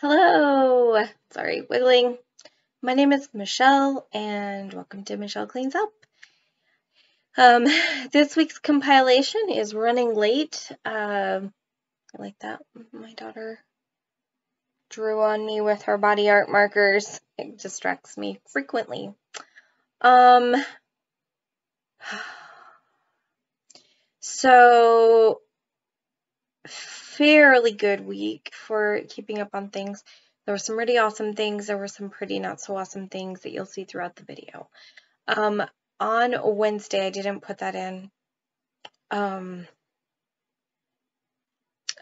Hello! Sorry, wiggling. My name is Michele, and welcome to Michele Cleans Up. Um, this week's compilation is running late. Um, I like that. My daughter drew on me with her body art markers. It distracts me frequently. Um, so fairly good week for keeping up on things. There were some really awesome things. There were some pretty not so awesome things that you'll see throughout the video. Um, on Wednesday, I didn't put that in. Um,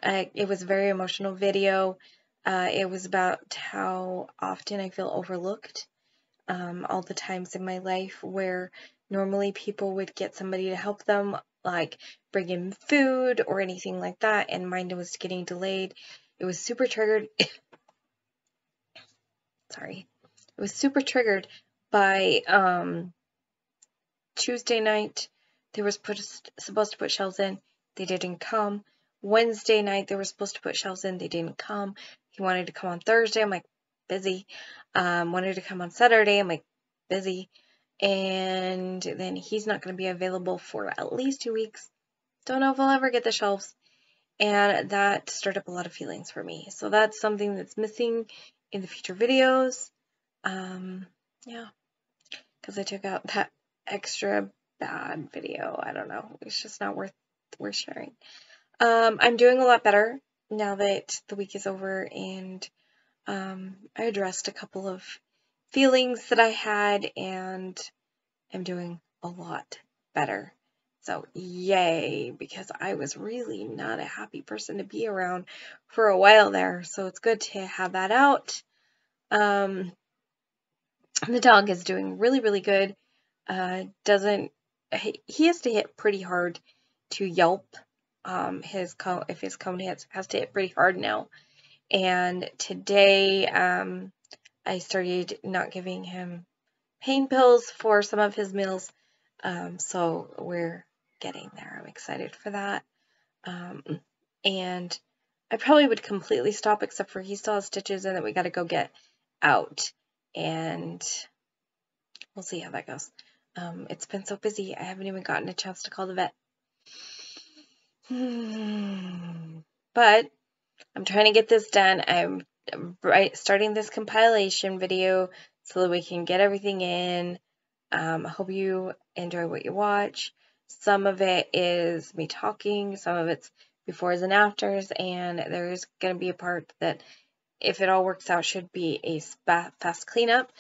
I, it was a very emotional video. Uh, it was about how often I feel overlooked. Um, all the times in my life where normally people would get somebody to help them like bring in food or anything like that, and mine was getting delayed. It was super triggered. Sorry. It was super triggered by um, Tuesday night. They were supposed to put shelves in. They didn't come. Wednesday night, they were supposed to put shelves in. They didn't come. He wanted to come on Thursday. I'm like, busy. Um, wanted to come on Saturday. I'm like, busy and then he's not going to be available for at least two weeks. Don't know if I'll ever get the shelves. And that stirred up a lot of feelings for me. So that's something that's missing in the future videos. Um, yeah, because I took out that extra bad video. I don't know. It's just not worth worth sharing. Um, I'm doing a lot better now that the week is over and um, I addressed a couple of feelings that I had and am doing a lot better. So, yay, because I was really not a happy person to be around for a while there. So, it's good to have that out. Um, the dog is doing really, really good. Uh, doesn't, he has to hit pretty hard to yelp. Um, his cone, if his cone hits, has to hit pretty hard now. And today, um, I started not giving him pain pills for some of his meals. Um, so we're getting there. I'm excited for that. Um, and I probably would completely stop except for he still has stitches in that we got to go get out. And we'll see how that goes. Um, it's been so busy. I haven't even gotten a chance to call the vet. but I'm trying to get this done. I'm right, starting this compilation video so that we can get everything in. Um, I hope you enjoy what you watch. Some of it is me talking, some of it's befores and afters, and there's going to be a part that, if it all works out, should be a fast cleanup,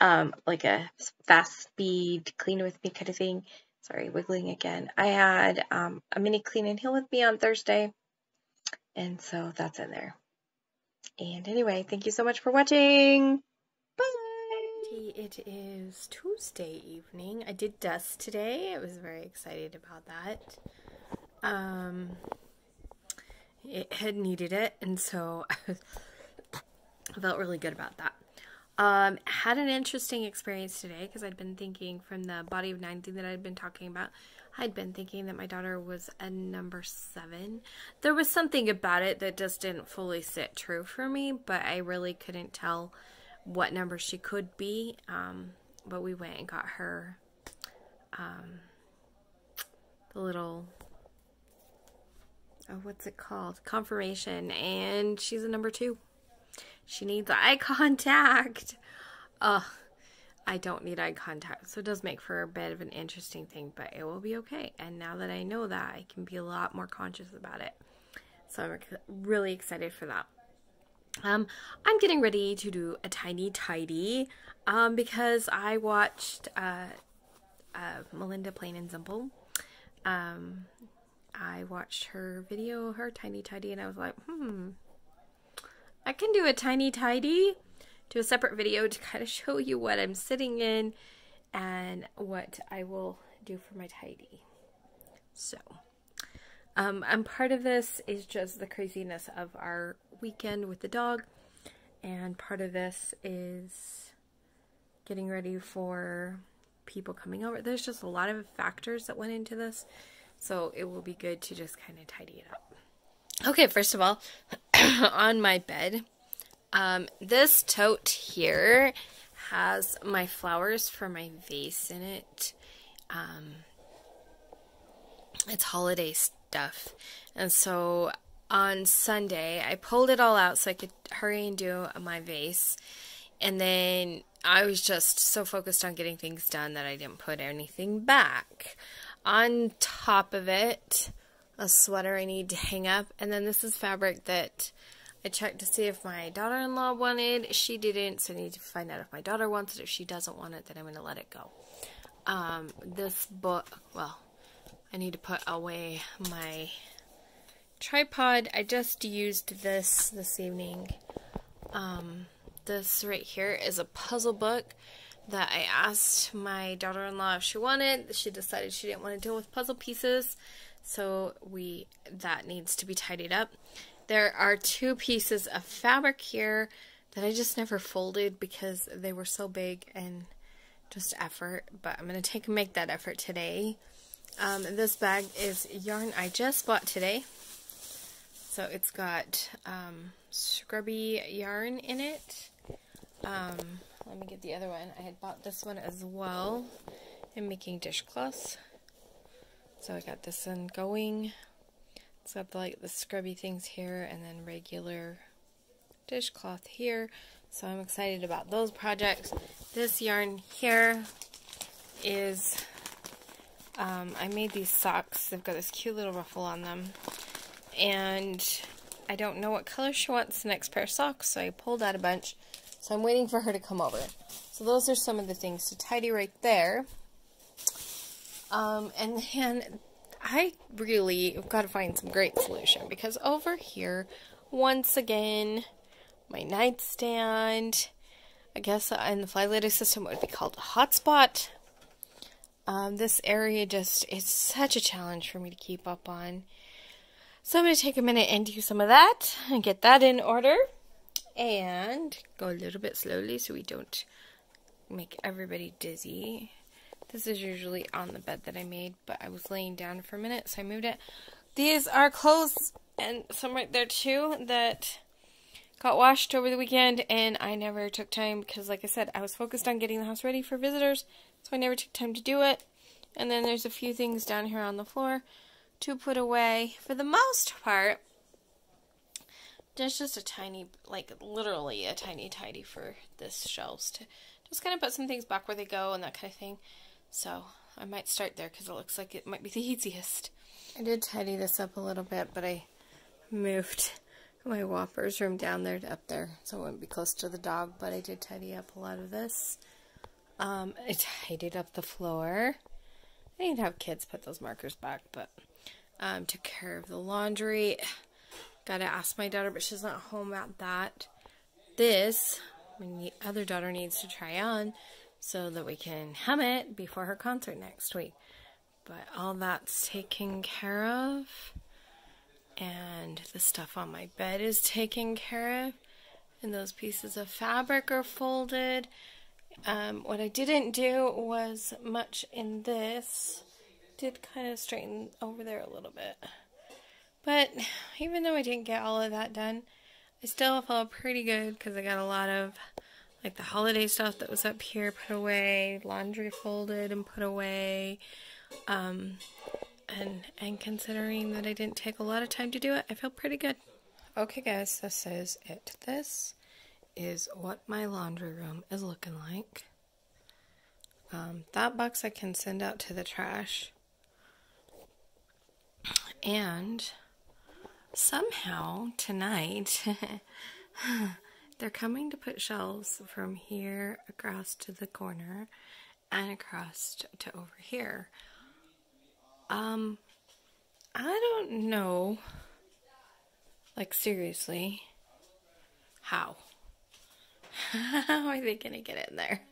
um, like a fast speed clean with me kind of thing. Sorry, wiggling again. I had um, a mini clean and heal with me on Thursday, and so that's in there. And anyway, thank you so much for watching. Bye. It is Tuesday evening. I did dust today. I was very excited about that. Um, it had needed it, and so I felt really good about that. Um, had an interesting experience today because I'd been thinking from the body of nine that I'd been talking about. I'd been thinking that my daughter was a number seven. There was something about it that just didn't fully sit true for me, but I really couldn't tell what number she could be. Um, but we went and got her um, the little oh, what's it called? Confirmation, and she's a number two. She needs eye contact. Ugh. I don't need eye contact. So it does make for a bit of an interesting thing, but it will be okay. And now that I know that, I can be a lot more conscious about it. So I'm really excited for that. Um, I'm getting ready to do a tiny tidy um, because I watched uh, uh, Melinda Plain and Simple. Um, I watched her video, her tiny tidy, and I was like, hmm, I can do a tiny tidy to a separate video to kind of show you what I'm sitting in and what I will do for my tidy. So, um, and part of this is just the craziness of our weekend with the dog, and part of this is getting ready for people coming over. There's just a lot of factors that went into this, so it will be good to just kind of tidy it up. Okay, first of all, on my bed, Um, this tote here has my flowers for my vase in it. Um, it's holiday stuff. And so on Sunday, I pulled it all out so I could hurry and do my vase. And then I was just so focused on getting things done that I didn't put anything back. On top of it, a sweater I need to hang up. And then this is fabric that I checked to see if my daughter-in-law wanted. She didn't, so I need to find out if my daughter wants it. If she doesn't want it, then I'm going to let it go. Um, this book, well, I need to put away my tripod. I just used this this evening. Um, this right here is a puzzle book that I asked my daughter-in-law if she wanted. She decided she didn't want to deal with puzzle pieces, so we that needs to be tidied up. There are two pieces of fabric here that I just never folded because they were so big and just effort, but I'm going to take and make that effort today. Um, this bag is yarn I just bought today. So it's got um, scrubby yarn in it. Um, let me get the other one. I had bought this one as well in making dishcloths. So I got this one going. It's got like the scrubby things here and then regular dishcloth here. So I'm excited about those projects. This yarn here is, um, I made these socks. They've got this cute little ruffle on them. And I don't know what color she wants the next pair of socks, so I pulled out a bunch. So I'm waiting for her to come over. So those are some of the things to tidy right there. Um, and then I really got to find some great solution because over here, once again, my nightstand, I guess in the FlyLady system would be called a hotspot. Um, this area just is such a challenge for me to keep up on. So I'm going to take a minute and do some of that and get that in order. And go a little bit slowly so we don't make everybody dizzy. This is usually on the bed that I made, but I was laying down for a minute, so I moved it. These are clothes, and some right there too, that got washed over the weekend, and I never took time because, like I said, I was focused on getting the house ready for visitors, so I never took time to do it. And then there's a few things down here on the floor to put away. For the most part, there's just a tiny, like literally a tiny tidy for this shelves to just kind of put some things back where they go and that kind of thing. So I might start there because it looks like it might be the easiest. I did tidy this up a little bit, but I moved my Whoppers room down there to up there so it wouldn't be close to the dog, but I did tidy up a lot of this. Um, I tidied up the floor. I need to have kids put those markers back, but um, took care of the laundry. Gotta ask my daughter, but she's not home at that. This, my other daughter needs to try on so that we can hem it before her concert next week. But all that's taken care of. And the stuff on my bed is taken care of. And those pieces of fabric are folded. Um, what I didn't do was much in this. Did kind of straighten over there a little bit. But even though I didn't get all of that done, I still felt pretty good because I got a lot of like the holiday stuff that was up here put away, laundry folded and put away. Um, and and considering that I didn't take a lot of time to do it, I feel pretty good. Okay, guys, this is it. This is what my laundry room is looking like. Um, that box I can send out to the trash. And somehow tonight they're coming to put shelves from here across to the corner and across to over here. Um, I don't know, like seriously, how? how are they gonna get in there?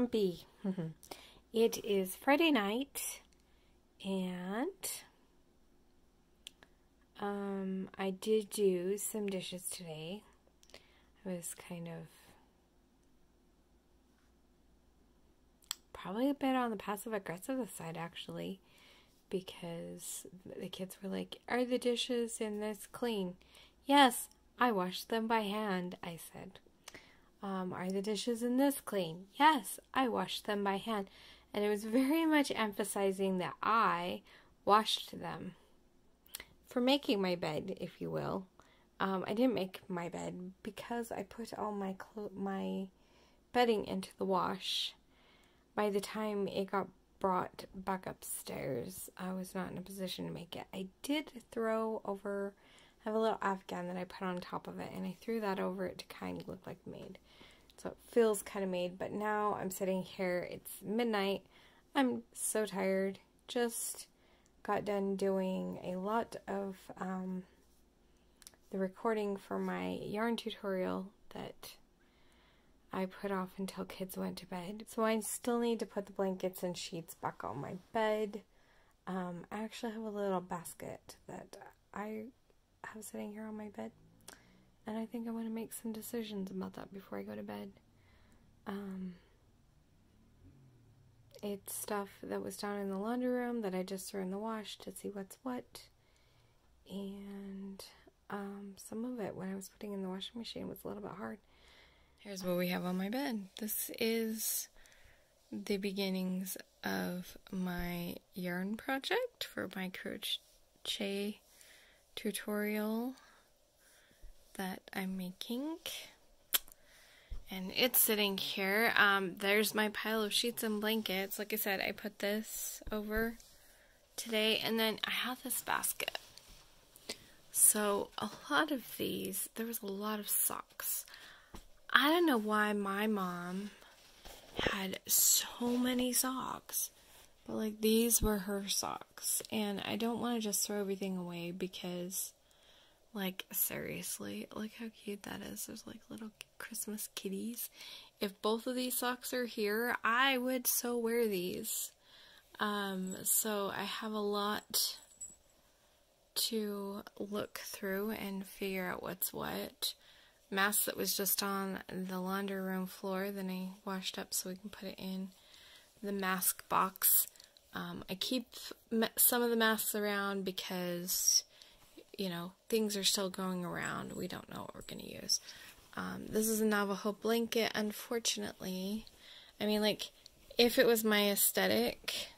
Grumpy. it is Friday night, and um, I did do some dishes today. I was kind of probably a bit on the passive aggressive side actually because the kids were like, Are the dishes in this clean? Yes, I washed them by hand, I said. Um, are the dishes in this clean? Yes, I washed them by hand. And it was very much emphasizing that I washed them. For making my bed, if you will. Um, I didn't make my bed because I put all my my bedding into the wash. By the time it got brought back upstairs, I was not in a position to make it. I did throw over I have a little afghan that I put on top of it, and I threw that over it to kind of look like made. So it feels kind of made, but now I'm sitting here. It's midnight. I'm so tired. Just got done doing a lot of um, the recording for my yarn tutorial that I put off until kids went to bed. So I still need to put the blankets and sheets back on my bed. Um, I actually have a little basket that I have sitting here on my bed. And I think I want to make some decisions about that before I go to bed. Um, it's stuff that was down in the laundry room that I just threw in the wash to see what's what. And um, some of it, when I was putting in the washing machine, was a little bit hard. Here's what we have on my bed. This is the beginnings of my yarn project for my crochet tutorial that I'm making. And it's sitting here. Um, there's my pile of sheets and blankets. Like I said, I put this over today. And then I have this basket. So a lot of these, there was a lot of socks. I don't know why my mom had so many socks. But like these were her socks. And I don't want to just throw everything away because like seriously, look how cute that is. There's like little Christmas kitties. If both of these socks are here, I would so wear these. Um, so I have a lot to look through and figure out what's what. Mask that was just on the laundry room floor, then I washed up so we can put it in the mask box. Um, I keep some of the masks around because, you know, things are still going around. We don't know what we're going to use. Um, this is a Navajo blanket, unfortunately. I mean, like, if it was my aesthetic,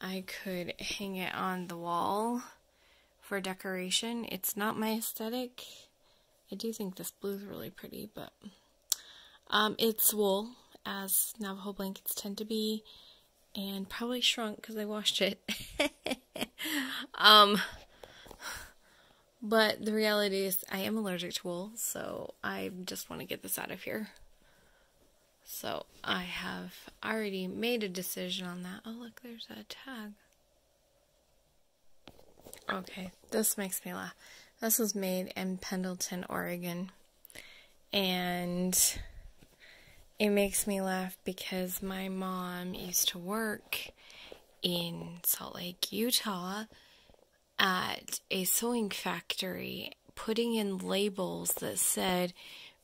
I could hang it on the wall for decoration. It's not my aesthetic. I do think this blue is really pretty, but um, it's wool, as Navajo blankets tend to be, and probably shrunk because I washed it. um, but the reality is, I am allergic to wool, so I just want to get this out of here. So I have already made a decision on that. Oh, look, there's a tag. Okay, this makes me laugh. This was made in Pendleton, Oregon. And it makes me laugh because my mom used to work in Salt Lake, Utah at a sewing factory putting in labels that said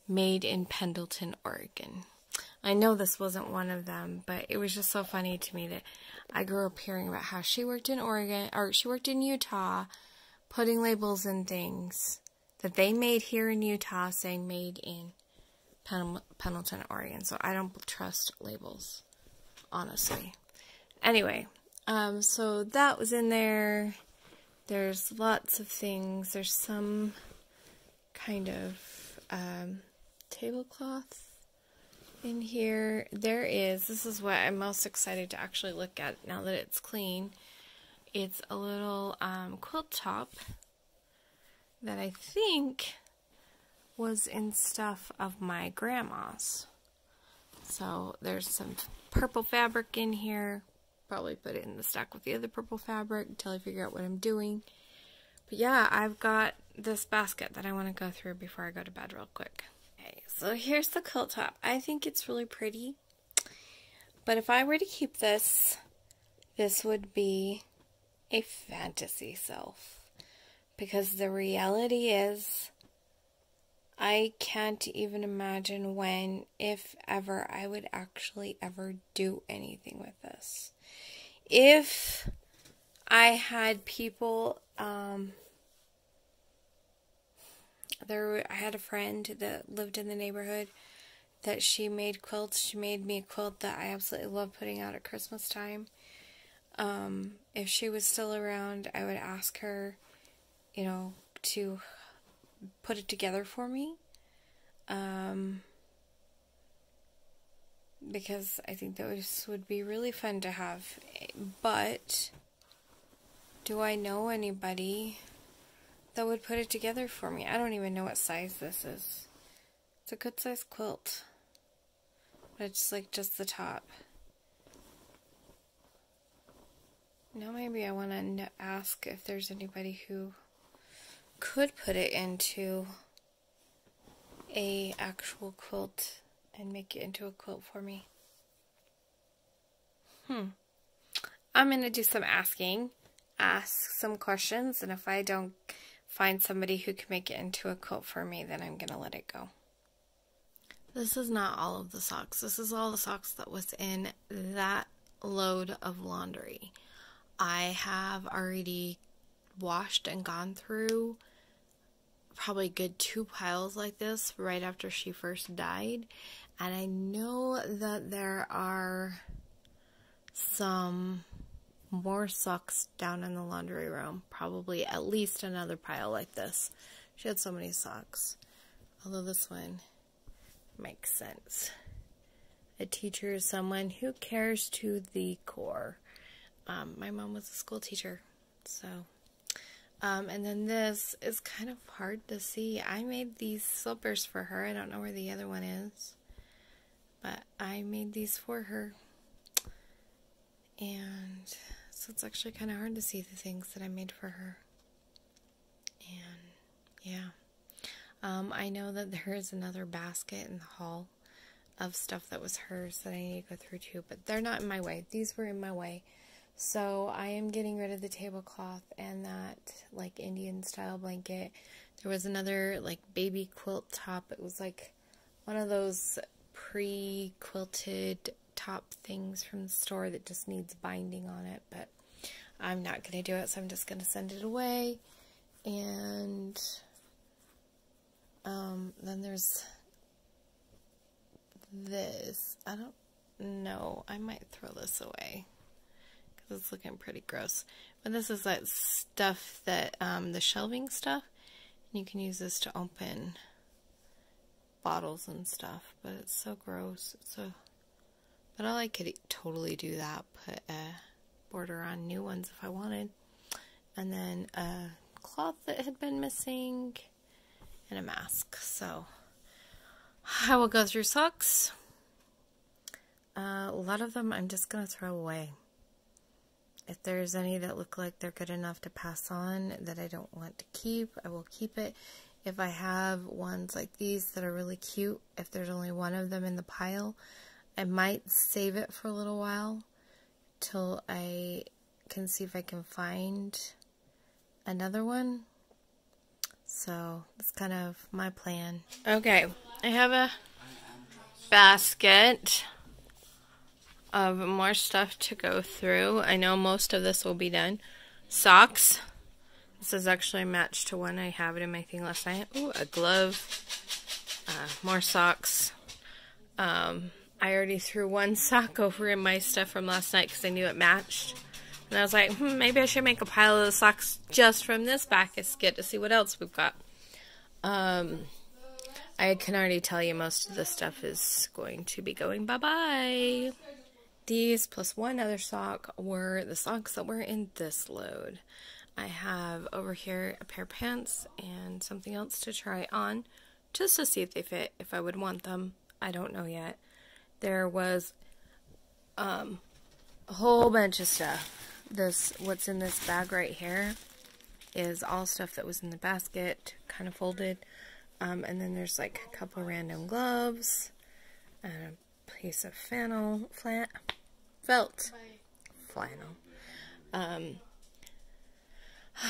made in Pendleton, Oregon. I know this wasn't one of them, but it was just so funny to me that I grew up hearing about how she worked in Oregon or she worked in Utah putting labels in things that they made here in Utah saying made in Pendleton, Oregon. So I don't trust labels, honestly. Anyway, um, so that was in there. There's lots of things. There's some kind of um, tablecloth in here. There is, this is what I'm most excited to actually look at now that it's clean. It's a little um, quilt top that I think was in stuff of my grandma's. So there's some purple fabric in here. Probably put it in the stack with the other purple fabric until I figure out what I'm doing. But yeah, I've got this basket that I want to go through before I go to bed real quick. Okay, so here's the quilt top. I think it's really pretty. But if I were to keep this, this would be a fantasy self. Because the reality is, I can't even imagine when, if ever, I would actually ever do anything with this. If I had people, um, there, I had a friend that lived in the neighborhood that she made quilts. She made me a quilt that I absolutely love putting out at Christmas time. Um, if she was still around, I would ask her, you know, to put it together for me. Um, because I think those would be really fun to have. But do I know anybody that would put it together for me? I don't even know what size this is. It's a good size quilt. But it's like just the top. Now maybe I want to ask if there's anybody who could put it into a actual quilt and make it into a quilt for me. Hmm. I'm going to do some asking, ask some questions, and if I don't find somebody who can make it into a quilt for me, then I'm going to let it go. This is not all of the socks. This is all the socks that was in that load of laundry. I have already washed and gone through probably good two piles like this right after she first died. And I know that there are some more socks down in the laundry room. Probably at least another pile like this. She had so many socks. Although this one makes sense. A teacher is someone who cares to the core. Um, my mom was a school teacher, so. Um, and then this is kind of hard to see. I made these slippers for her. I don't know where the other one is, but I made these for her. And so it's actually kind of hard to see the things that I made for her. And yeah. Um, I know that there is another basket in the hall of stuff that was hers that I need to go through too, but they're not in my way. These were in my way. So I am getting rid of the tablecloth and that like Indian style blanket. There was another like baby quilt top. It was like one of those pre-quilted top things from the store that just needs binding on it, but I'm not going to do it, so I'm just going to send it away. And um, then there's this. I don't know. I might throw this away it's looking pretty gross. But this is that stuff that, um, the shelving stuff. And you can use this to open bottles and stuff. But it's so gross. So, but I could totally do that. Put a border on new ones if I wanted. And then a cloth that had been missing and a mask. So I will go through socks. Uh, a lot of them I'm just going to throw away. If there's any that look like they're good enough to pass on that I don't want to keep, I will keep it. If I have ones like these that are really cute, if there's only one of them in the pile, I might save it for a little while till I can see if I can find another one so that's kind of my plan. Okay, I have a basket of more stuff to go through. I know most of this will be done. Socks. This is actually matched to one I have it in my thing last night. Ooh, a glove. Uh, more socks. Um, I already threw one sock over in my stuff from last night because I knew it matched. And I was like, hmm, maybe I should make a pile of the socks just from this basket to see what else we've got. Um, I can already tell you most of the stuff is going to be going bye-bye. These plus one other sock were the socks that were in this load. I have over here a pair of pants and something else to try on just to see if they fit, if I would want them. I don't know yet. There was um, a whole bunch of stuff this what's in this bag right here is all stuff that was in the basket, kind of folded. Um, and then there's like a couple random gloves and a piece of flannel, flan, felt flannel. Um,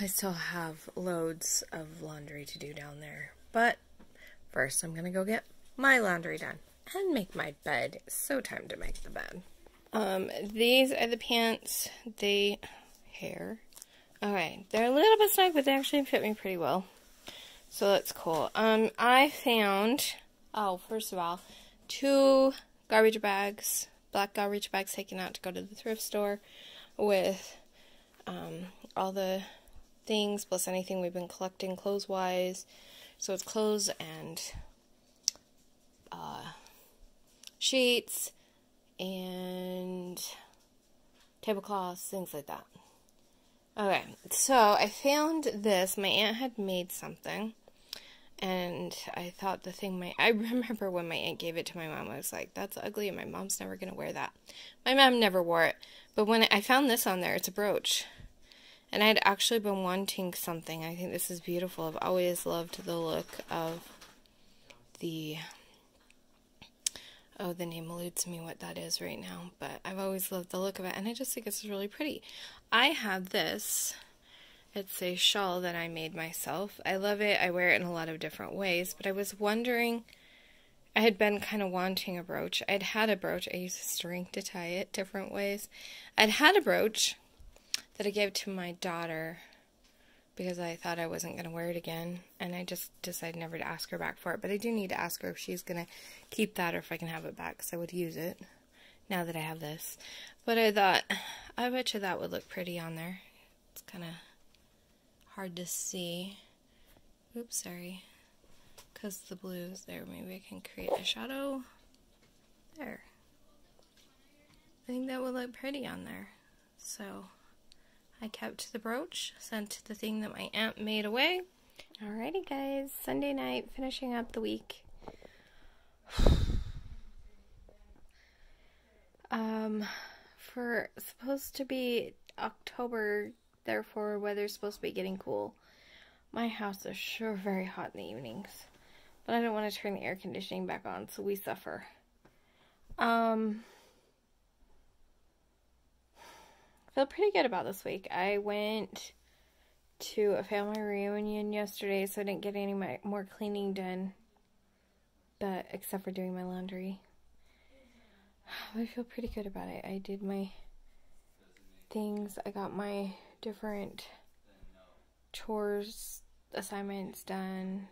I still have loads of laundry to do down there, but first I'm gonna go get my laundry done and make my bed. So time to make the bed. Um, these are the pants. They hair. Alright, they're a little bit snug, but they actually fit me pretty well. So that's cool. Um, I found, oh, first of all, two garbage bags, black garbage bags taken out to go to the thrift store with um, all the things plus anything we've been collecting clothes wise. So it's clothes and uh, sheets and tablecloths, things like that. Okay, so I found this. My aunt had made something. And I thought the thing my I remember when my aunt gave it to my mom, I was like, that's ugly and my mom's never gonna wear that. My mom never wore it. But when I found this on there, it's a brooch. And I'd actually been wanting something. I think this is beautiful. I've always loved the look of the oh the name eludes me what that is right now but i've always loved the look of it and i just think it's really pretty i have this it's a shawl that i made myself i love it i wear it in a lot of different ways but i was wondering i had been kind of wanting a brooch i'd had a brooch i used a string to tie it different ways i'd had a brooch that i gave to my daughter because I thought I wasn't going to wear it again, and I just decided never to ask her back for it. But I do need to ask her if she's going to keep that or if I can have it back, because I would use it now that I have this. But I thought, I bet you that would look pretty on there. It's kind of hard to see. Oops, sorry. Because the blue is there, maybe I can create a shadow. There. I think that would look pretty on there. So... I kept the brooch, sent the thing that my aunt made away. Alrighty, guys, Sunday night, finishing up the week. um, for supposed to be October, therefore, weather's supposed to be getting cool. My house is sure very hot in the evenings, but I don't want to turn the air conditioning back on, so we suffer. Um, feel pretty good about this week. I went to a family reunion yesterday, so I didn't get any more cleaning done. But except for doing my laundry. I feel pretty good about it. I did my things. I got my different chores assignments done.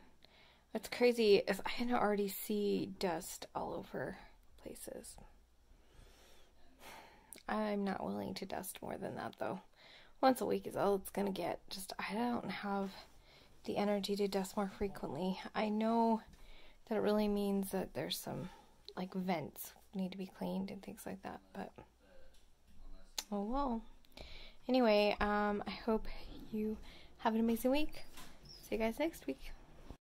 It's crazy if I can already see dust all over places. I'm not willing to dust more than that though. Once a week is all it's gonna get. Just I don't have the energy to dust more frequently. I know that it really means that there's some like vents need to be cleaned and things like that, but oh well. Anyway, um, I hope you have an amazing week. See you guys next week.